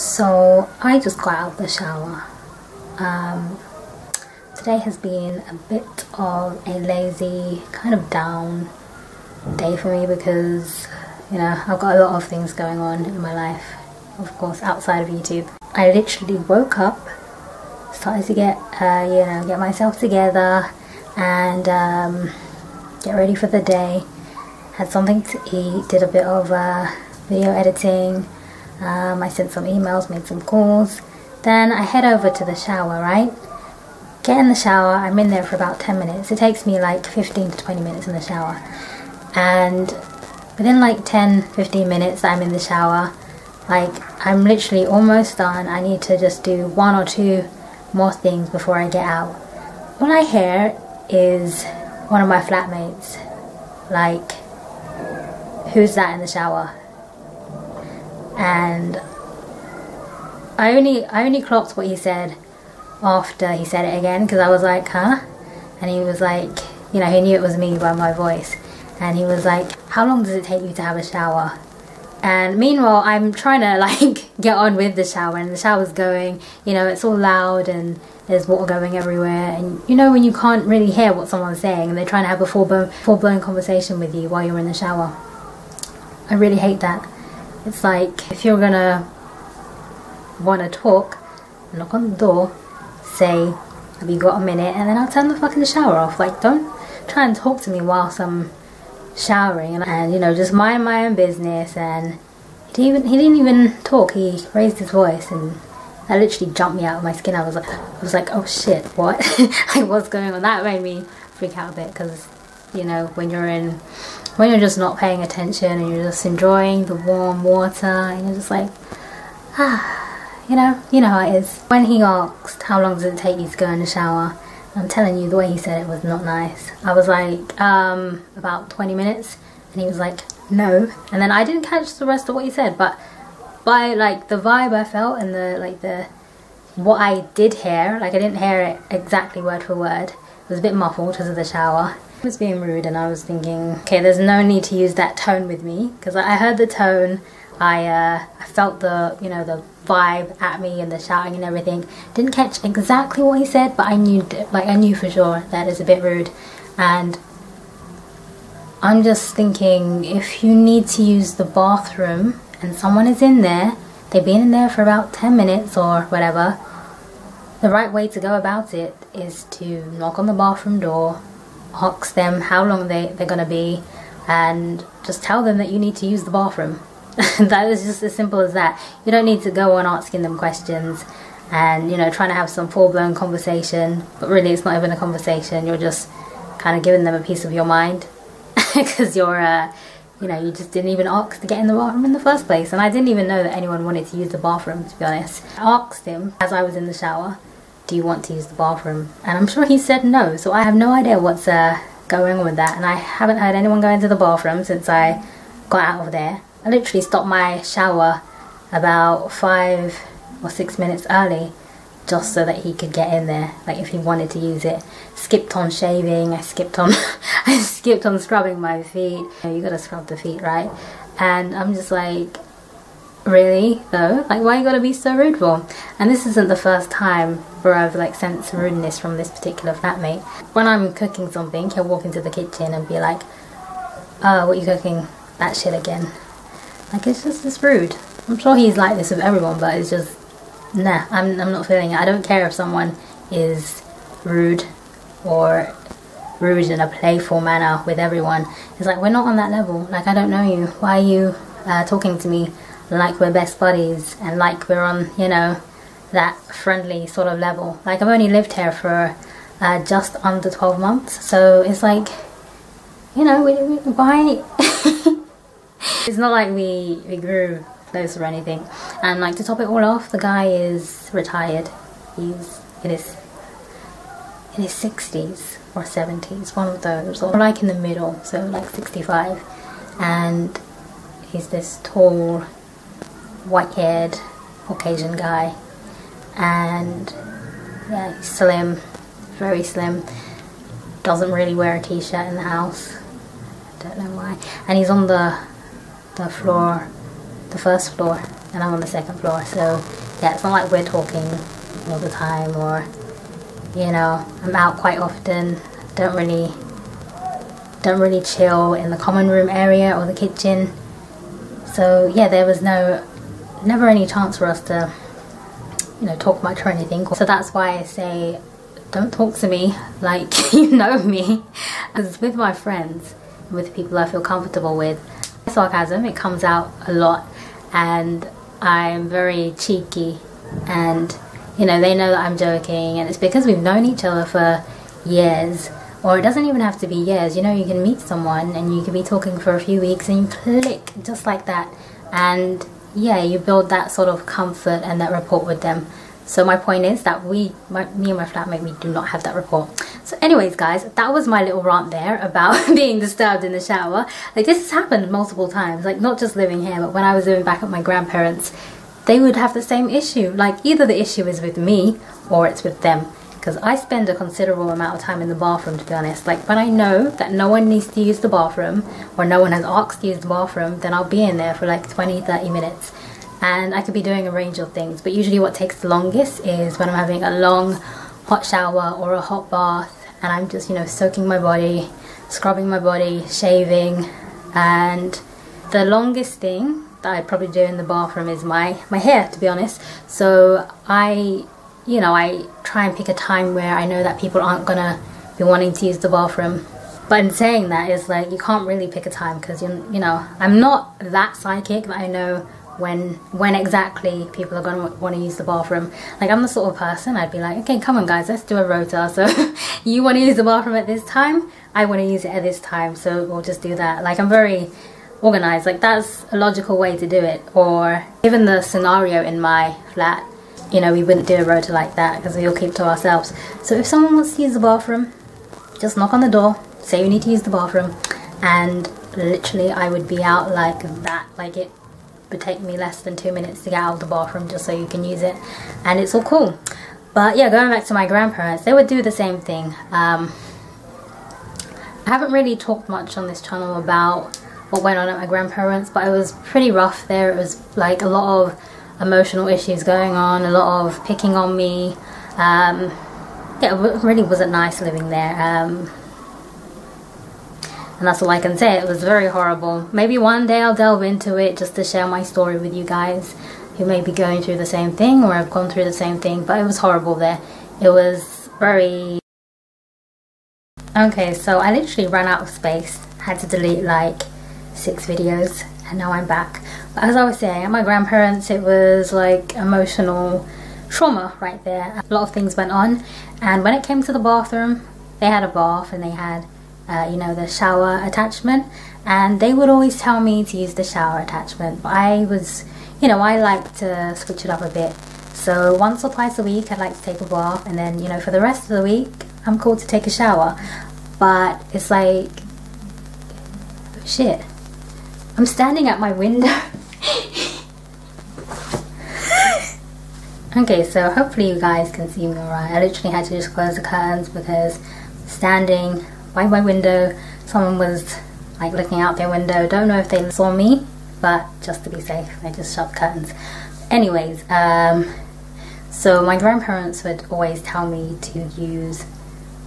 So I just got out of the shower. Um, today has been a bit of a lazy, kind of down day for me because you know I've got a lot of things going on in my life, of course outside of YouTube. I literally woke up, started to get uh, you know get myself together and um, get ready for the day. Had something to eat, did a bit of uh, video editing um, I sent some emails, made some calls. Then I head over to the shower, right? Get in the shower, I'm in there for about 10 minutes. It takes me like 15 to 20 minutes in the shower. And within like 10, 15 minutes I'm in the shower, like I'm literally almost done. I need to just do one or two more things before I get out. What I hear is one of my flatmates, like, who's that in the shower? And I only I only clocked what he said after he said it again because I was like, huh? And he was like, you know, he knew it was me by my voice, and he was like, how long does it take you to have a shower? And meanwhile, I'm trying to like get on with the shower, and the shower's going. You know, it's all loud and there's water going everywhere, and you know when you can't really hear what someone's saying, and they're trying to have a full blown full blown conversation with you while you're in the shower. I really hate that. It's like if you're gonna want to talk, knock on the door, say, "Have you got a minute?" and then I'll turn the fucking shower off. Like, don't try and talk to me whilst I'm showering, and, and you know, just mind my own business. And he didn't even he didn't even talk. He raised his voice, and that literally jumped me out of my skin. I was like, I was like, oh shit, what? like, what's going on? That made me freak out a bit because you know when you're in when you're just not paying attention and you're just enjoying the warm water and you're just like ah you know you know how it is. When he asked how long does it take you to go in the shower? I'm telling you the way he said it was not nice. I was like um about 20 minutes and he was like no. And then i didn't catch the rest of what he said but by like the vibe i felt and the like the what i did hear like i didn't hear it exactly word for word. It was a bit muffled because of the shower was being rude and I was thinking, okay, there's no need to use that tone with me because I heard the tone, I, uh, I felt the, you know, the vibe at me and the shouting and everything. Didn't catch exactly what he said, but I knew, like, I knew for sure that is a bit rude. And I'm just thinking, if you need to use the bathroom and someone is in there, they've been in there for about 10 minutes or whatever, the right way to go about it is to knock on the bathroom door, ask them how long they, they're going to be and just tell them that you need to use the bathroom. that is just as simple as that. You don't need to go on asking them questions and, you know, trying to have some full-blown conversation, but really it's not even a conversation. You're just kind of giving them a piece of your mind because you're, uh, you know, you just didn't even ask to get in the bathroom in the first place. And I didn't even know that anyone wanted to use the bathroom, to be honest. I asked him as I was in the shower do you want to use the bathroom? And I'm sure he said no, so I have no idea what's uh, going on with that. And I haven't heard anyone go into the bathroom since I got out of there. I literally stopped my shower about five or six minutes early just so that he could get in there, like if he wanted to use it. Skipped on shaving, I skipped on I skipped on scrubbing my feet. You gotta scrub the feet, right? And I'm just like, really though like why you gotta be so rude for and this isn't the first time where I've like sensed rudeness from this particular flatmate. When I'm cooking something he'll walk into the kitchen and be like oh what are you cooking? That shit again. Like it's just it's rude. I'm sure he's like this with everyone but it's just nah I'm, I'm not feeling it. I don't care if someone is rude or rude in a playful manner with everyone. It's like we're not on that level. Like I don't know you. Why are you uh, talking to me like we're best buddies and like we're on, you know, that friendly sort of level. Like I've only lived here for uh, just under 12 months, so it's like, you know, we, we, why? it's not like we, we grew close or anything. And like to top it all off, the guy is retired. He's in his in his 60s or 70s, one of those, or like in the middle, so like 65. And he's this tall, white-haired Caucasian guy and yeah he's slim very slim doesn't really wear a t-shirt in the house I don't know why and he's on the the floor the first floor and I'm on the second floor. So yeah, it's not like we're talking all the time or you know, I'm out quite often. Don't really don't really chill in the common room area or the kitchen. So yeah, there was no never any chance for us to you know talk much or anything. So that's why I say don't talk to me like you know me. Because with my friends, with people I feel comfortable with, sarcasm it comes out a lot and I'm very cheeky and you know they know that I'm joking and it's because we've known each other for years or it doesn't even have to be years you know you can meet someone and you can be talking for a few weeks and you click just like that and yeah you build that sort of comfort and that rapport with them. So my point is that we my, me and my flatmate we do not have that rapport. So anyways guys that was my little rant there about being disturbed in the shower. Like this has happened multiple times like not just living here but when I was living back at my grandparents they would have the same issue. Like either the issue is with me or it's with them because I spend a considerable amount of time in the bathroom to be honest. Like when I know that no one needs to use the bathroom or no one has asked to use the bathroom, then I'll be in there for like 20, 30 minutes and I could be doing a range of things. But usually what takes the longest is when I'm having a long hot shower or a hot bath and I'm just, you know, soaking my body, scrubbing my body, shaving and the longest thing that I probably do in the bathroom is my, my hair to be honest. So I you know, I try and pick a time where I know that people aren't gonna be wanting to use the bathroom. But in saying that, it's like you can't really pick a time because you you know I'm not that psychic that I know when when exactly people are gonna want to use the bathroom. Like I'm the sort of person I'd be like, okay, come on guys, let's do a rota. So you want to use the bathroom at this time, I want to use it at this time, so we'll just do that. Like I'm very organized. Like that's a logical way to do it. Or given the scenario in my flat you know, we wouldn't do a rota like that because we all keep to ourselves. So if someone wants to use the bathroom, just knock on the door, say you need to use the bathroom, and literally I would be out like that. Like it would take me less than two minutes to get out of the bathroom just so you can use it, and it's all cool. But yeah, going back to my grandparents, they would do the same thing. Um, I haven't really talked much on this channel about what went on at my grandparents, but it was pretty rough there. It was like a lot of emotional issues going on, a lot of picking on me. Um, it really wasn't nice living there. Um, and that's all I can say. It was very horrible. Maybe one day I'll delve into it just to share my story with you guys who may be going through the same thing or have gone through the same thing. But it was horrible there. It was very... Okay, so I literally ran out of space. Had to delete like six videos and now I'm back. But as I was saying, at my grandparents it was like emotional trauma right there. A lot of things went on and when it came to the bathroom, they had a bath and they had uh, you know the shower attachment and they would always tell me to use the shower attachment. But I was, you know, I like to switch it up a bit. So once or twice a week I'd like to take a bath and then, you know, for the rest of the week I'm called to take a shower. But it's like, shit, I'm standing at my window. okay, so hopefully you guys can see me alright. I literally had to just close the curtains because standing by my window, someone was like looking out their window. Don't know if they saw me, but just to be safe, I just shut the curtains. Anyways, um, so my grandparents would always tell me to use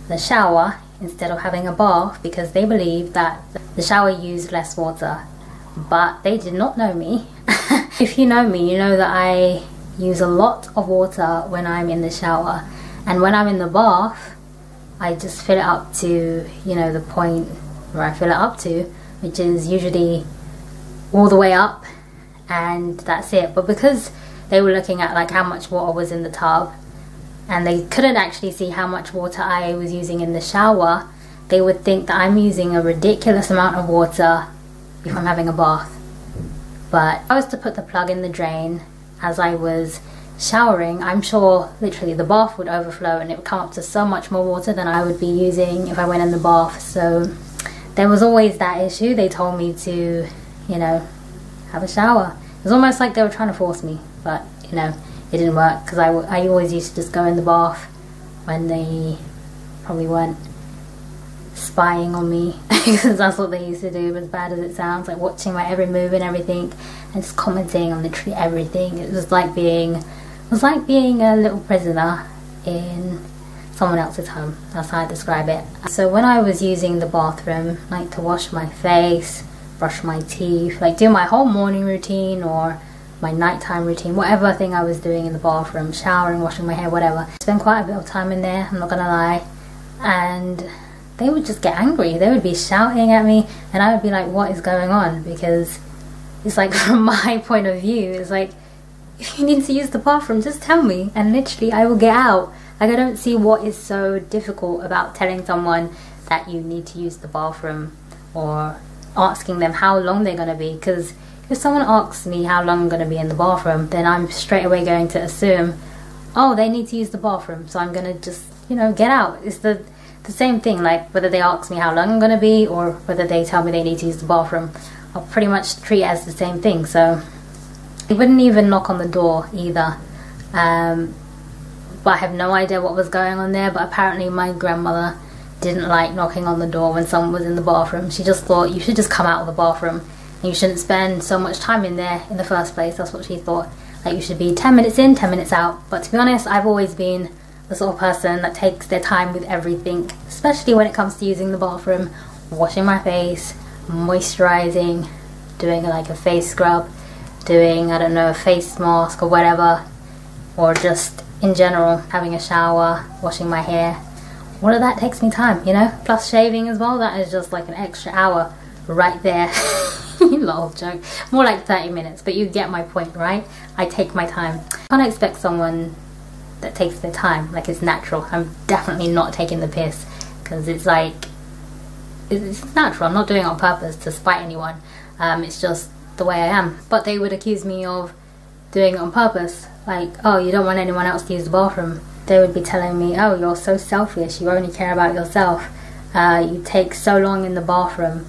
the shower instead of having a bath because they believe that the shower used less water but they did not know me. if you know me, you know that I use a lot of water when I'm in the shower and when I'm in the bath I just fill it up to you know the point where I fill it up to which is usually all the way up and that's it but because they were looking at like how much water was in the tub and they couldn't actually see how much water I was using in the shower they would think that I'm using a ridiculous amount of water if I'm having a bath. But I was to put the plug in the drain as I was showering, I'm sure literally the bath would overflow and it would come up to so much more water than I would be using if I went in the bath. So there was always that issue. They told me to, you know, have a shower. It was almost like they were trying to force me, but you know, it didn't work because I, I always used to just go in the bath when they probably weren't spying on me because that's what they used to do as bad as it sounds like watching my every move and everything and just commenting on literally everything. It was like being it was like being a little prisoner in someone else's home. That's how I describe it. So when I was using the bathroom like to wash my face brush my teeth like do my whole morning routine or my nighttime routine whatever thing I was doing in the bathroom showering washing my hair whatever. Spend quite a bit of time in there I'm not gonna lie. And they would just get angry. They would be shouting at me, and I would be like, What is going on? Because it's like, from my point of view, it's like, if you need to use the bathroom, just tell me, and literally, I will get out. Like, I don't see what is so difficult about telling someone that you need to use the bathroom or asking them how long they're going to be. Because if someone asks me how long I'm going to be in the bathroom, then I'm straight away going to assume, oh, they need to use the bathroom, so I'm going to just, you know, get out. It's the the same thing, like whether they ask me how long I'm going to be or whether they tell me they need to use the bathroom, I'll pretty much treat it as the same thing. So he wouldn't even knock on the door either. Um, but I have no idea what was going on there. But apparently, my grandmother didn't like knocking on the door when someone was in the bathroom. She just thought you should just come out of the bathroom and you shouldn't spend so much time in there in the first place. That's what she thought. Like you should be 10 minutes in, 10 minutes out. But to be honest, I've always been the sort of person that takes their time with everything, especially when it comes to using the bathroom, washing my face, moisturizing, doing like a face scrub, doing, I don't know, a face mask or whatever, or just in general having a shower, washing my hair. All of that takes me time, you know? Plus shaving as well, that is just like an extra hour right there. Lol joke. More like 30 minutes, but you get my point, right? I take my time. Can't expect someone that takes their time, like it's natural. I'm definitely not taking the piss because it's like it's natural. I'm not doing it on purpose to spite anyone. Um, it's just the way I am. But they would accuse me of doing it on purpose, like, oh, you don't want anyone else to use the bathroom. They would be telling me, oh, you're so selfish. You only care about yourself. Uh, you take so long in the bathroom.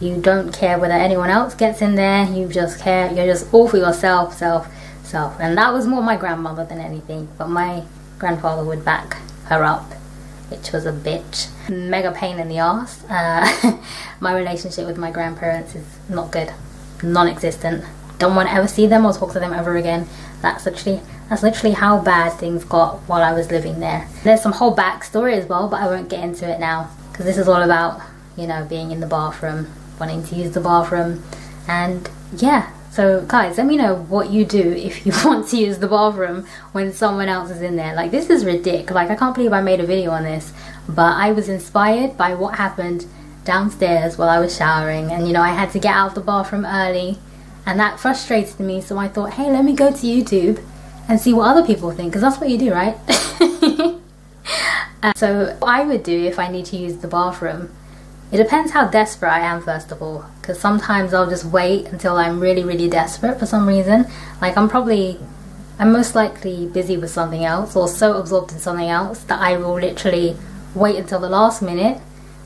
You don't care whether anyone else gets in there. You just care. You're just all for yourself, self self. And that was more my grandmother than anything, but my grandfather would back her up, which was a bitch. Mega pain in the ass. Uh, my relationship with my grandparents is not good, non existent. Don't want to ever see them or talk to them ever again. That's literally that's literally how bad things got while I was living there. There's some whole backstory as well, but I won't get into it now because this is all about you know being in the bathroom, wanting to use the bathroom, and yeah, so guys, let me know what you do if you want to use the bathroom when someone else is in there. Like this is ridiculous. Like I can't believe I made a video on this, but I was inspired by what happened downstairs while I was showering and you know I had to get out of the bathroom early and that frustrated me so I thought hey let me go to YouTube and see what other people think because that's what you do right uh, so what I would do if I need to use the bathroom it depends how desperate I am, first of all, because sometimes I'll just wait until I'm really, really desperate for some reason. Like, I'm probably, I'm most likely busy with something else or so absorbed in something else that I will literally wait until the last minute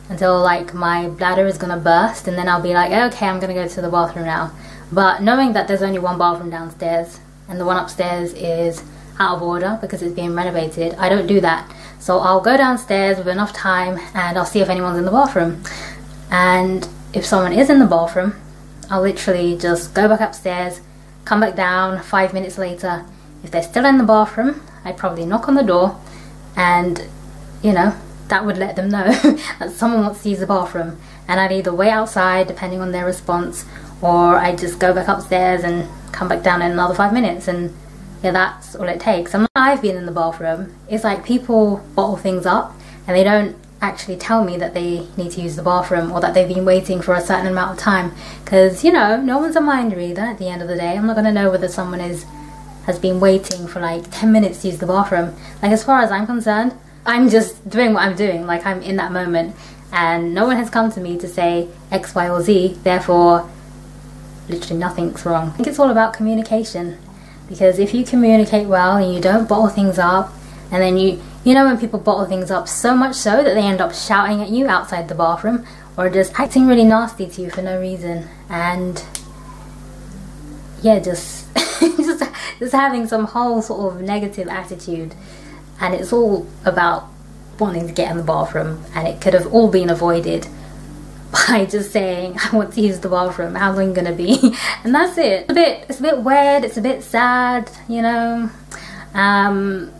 until like my bladder is gonna burst and then I'll be like, okay, I'm gonna go to the bathroom now. But knowing that there's only one bathroom downstairs and the one upstairs is out of order because it's being renovated, I don't do that. So I'll go downstairs with enough time and I'll see if anyone's in the bathroom. And if someone is in the bathroom, I'll literally just go back upstairs, come back down five minutes later. If they're still in the bathroom, I'd probably knock on the door and, you know, that would let them know that someone wants to use the bathroom. And I'd either wait outside, depending on their response, or I'd just go back upstairs and come back down in another five minutes and yeah, that's all it takes. And I've been in the bathroom, it's like people bottle things up and they don't actually tell me that they need to use the bathroom or that they've been waiting for a certain amount of time. Because, you know, no one's a mind reader at the end of the day. I'm not going to know whether someone is has been waiting for like 10 minutes to use the bathroom. Like, as far as I'm concerned, I'm just doing what I'm doing. Like, I'm in that moment. And no one has come to me to say X, Y, or Z. Therefore, literally nothing's wrong. I think it's all about communication because if you communicate well and you don't bottle things up and then you you know when people bottle things up so much so that they end up shouting at you outside the bathroom or just acting really nasty to you for no reason and yeah just just, just having some whole sort of negative attitude. And it's all about wanting to get in the bathroom and it could have all been avoided by just saying I want to use the bathroom. How's it gonna be? and that's it. It's a bit it's a bit weird, it's a bit sad, you know. Um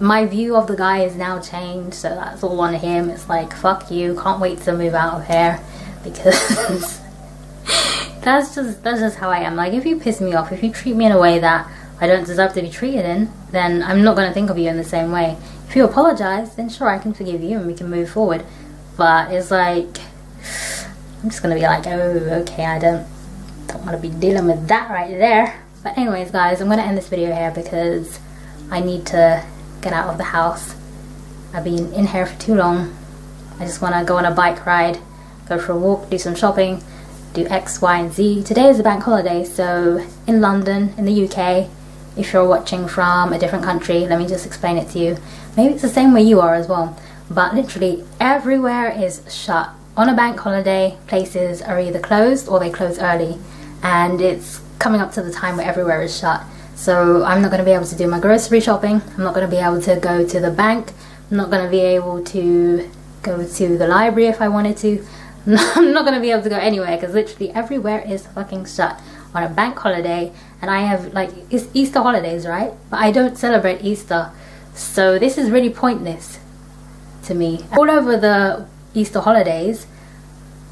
my view of the guy is now changed, so that's all on him. It's like fuck you, can't wait to move out of here because that's just that's just how I am. Like if you piss me off, if you treat me in a way that I don't deserve to be treated in, then I'm not gonna think of you in the same way. If you apologize, then sure I can forgive you and we can move forward. But it's like I'm just gonna be like, oh, okay, I don't don't want to be dealing with that right there. But anyways, guys, I'm gonna end this video here because I need to get out of the house. I've been in here for too long. I just want to go on a bike ride, go for a walk, do some shopping, do X, Y, and Z. Today is a bank holiday, so in London, in the UK, if you're watching from a different country, let me just explain it to you. Maybe it's the same way you are as well, but literally everywhere is shut on a bank holiday, places are either closed or they close early, and it's coming up to the time where everywhere is shut. So I'm not going to be able to do my grocery shopping. I'm not going to be able to go to the bank. I'm not going to be able to go to the library if I wanted to. I'm not going to be able to go anywhere because literally everywhere is fucking shut on a bank holiday. And I have like it's Easter holidays, right? But I don't celebrate Easter, so this is really pointless to me. All over the Easter holidays,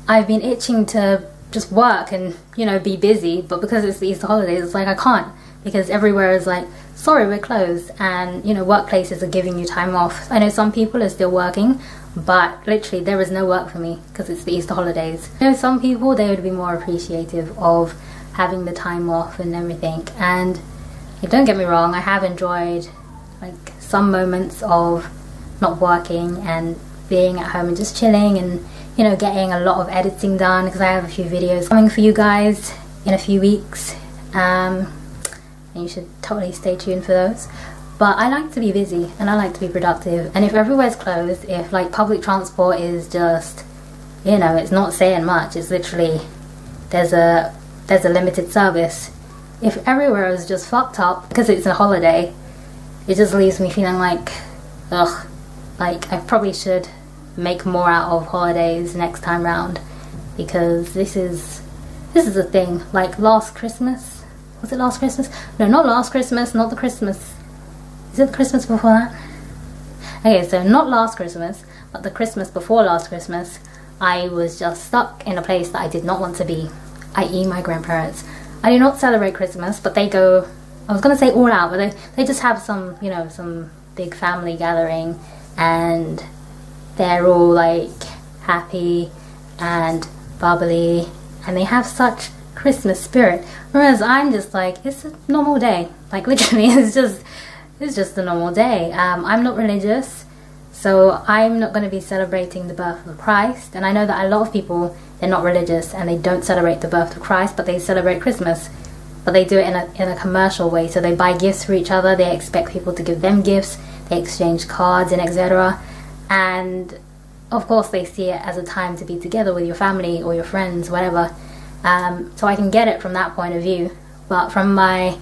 I've been itching to just work and, you know, be busy, but because it's the Easter holidays, it's like I can't because everywhere is like, sorry, we're closed, and, you know, workplaces are giving you time off. I know some people are still working, but literally there is no work for me because it's the Easter holidays. You know, some people, they would be more appreciative of having the time off and everything, and don't get me wrong, I have enjoyed like some moments of not working and being at home and just chilling and you know getting a lot of editing done because I have a few videos coming for you guys in a few weeks. Um, and you should totally stay tuned for those. But I like to be busy and I like to be productive. And if everywhere's closed if like public transport is just you know it's not saying much it's literally there's a there's a limited service. If everywhere is just fucked up because it's a holiday it just leaves me feeling like ugh like I probably should make more out of holidays next time round. Because this is this is a thing. Like last christmas was it last christmas? No not last christmas not the christmas. Is it the christmas before that? Okay so not last christmas but the christmas before last christmas i was just stuck in a place that i did not want to be i.e my grandparents. I do not celebrate christmas but they go i was going to say all out but they, they just have some you know some big family gathering and they're all like happy and bubbly and they have such Christmas spirit. Whereas I'm just like, it's a normal day. Like literally, it's just, it's just a normal day. Um, I'm not religious, so I'm not going to be celebrating the birth of Christ. And I know that a lot of people, they're not religious and they don't celebrate the birth of Christ, but they celebrate Christmas. But they do it in a, in a commercial way. So they buy gifts for each other, they expect people to give them gifts, they exchange cards and etc and of course they see it as a time to be together with your family or your friends whatever. Um, so i can get it from that point of view. But from my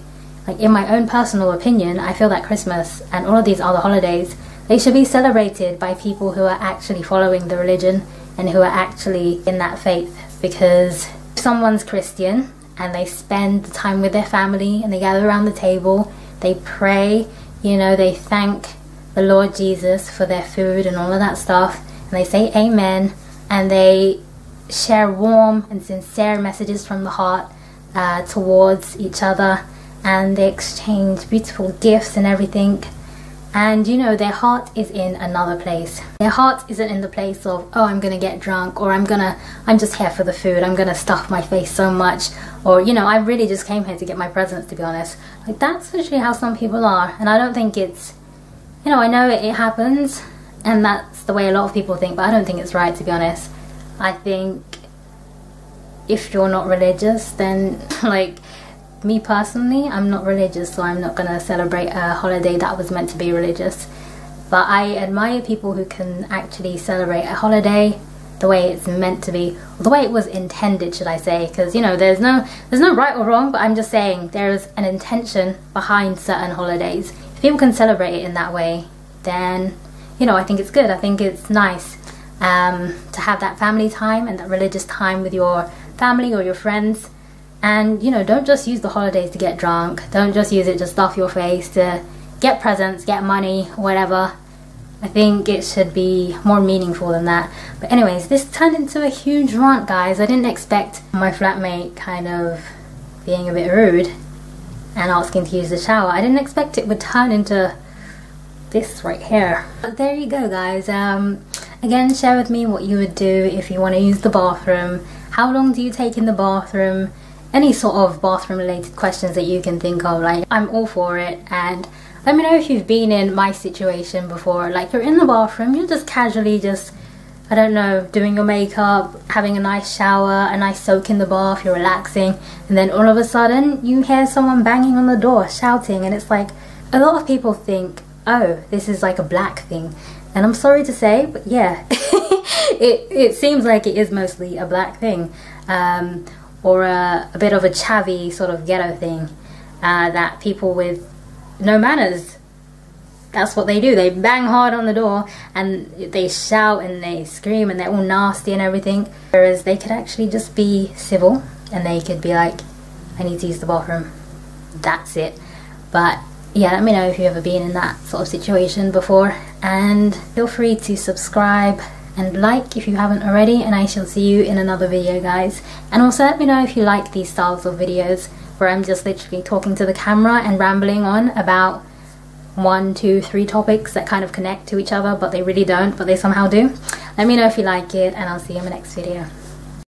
like in my own personal opinion i feel that christmas and all of these other holidays they should be celebrated by people who are actually following the religion and who are actually in that faith. Because if someone's christian and they spend the time with their family and they gather around the table they pray you know they thank the Lord Jesus for their food and all of that stuff. And they say amen and they share warm and sincere messages from the heart uh, towards each other and they exchange beautiful gifts and everything. And you know, their heart is in another place. Their heart isn't in the place of, oh, I'm gonna get drunk, or I'm gonna, I'm just here for the food, I'm gonna stuff my face so much, or you know, I really just came here to get my presents, to be honest. Like, that's literally how some people are, and I don't think it's you know, I know it, happens and that's the way a lot of people think, but I don't think it's right to be honest. I think if you're not religious, then like me personally, I'm not religious, so I'm not gonna celebrate a holiday that was meant to be religious. But I admire people who can actually celebrate a holiday the way it's meant to be, the way it was intended, should I say? Because you know, there's no there's no right or wrong, but I'm just saying there's an intention behind certain holidays. If people can celebrate it in that way, then you know, I think it's good. I think it's nice um, to have that family time and that religious time with your family or your friends. And, you know, don't just use the holidays to get drunk. Don't just use it to stuff your face, to get presents, get money, whatever. I think it should be more meaningful than that. But anyways, this turned into a huge rant, guys. I didn't expect my flatmate kind of being a bit rude and asking to use the shower. I didn't expect it would turn into this right here. But there you go, guys. Um, again, share with me what you would do if you want to use the bathroom. How long do you take in the bathroom? Any sort of bathroom related questions that you can think of. Like, I'm all for it. And let me know if you've been in my situation before. Like, you're in the bathroom, you're just casually just I don't know, doing your makeup, having a nice shower, a nice soak in the bath, you're relaxing, and then all of a sudden you hear someone banging on the door, shouting, and it's like a lot of people think, oh, this is like a black thing. And I'm sorry to say, but yeah, it, it seems like it is mostly a black thing. Um, or a, a, bit of a chavvy sort of ghetto thing uh, that people with no manners that's what they do. They bang hard on the door and they shout and they scream and they're all nasty and everything. Whereas they could actually just be civil and they could be like, I need to use the bathroom. That's it. But yeah, let me know if you've ever been in that sort of situation before. And feel free to subscribe and like if you haven't already. And I shall see you in another video, guys. And also let me know if you like these styles of videos where I'm just literally talking to the camera and rambling on about one, two, three topics that kind of connect to each other, but they really don't, but they somehow do. Let me know if you like it, and I'll see you in the next video.